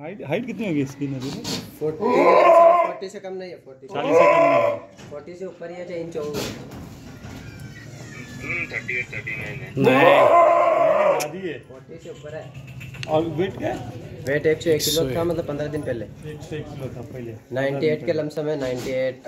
Height height कितनी होगी इसकी नदी में फोर्टी फोर्टी से कम नहीं है फोर्टी। चालीस से कम नहीं है। फोर्टी से ऊपर ही है चाहे इंच होगा थर्टी एट थर्टी नाइन है। नहीं। हाँ, आधी है। फोर्टी से ऊपर है। और वेट क्या वेट एक सौ एक किलो था मतलब पंद्रह दिन पहले। एक सौ एक किलो था पहले। नाइन्टी एट के लमसम है नाइन्टी एट।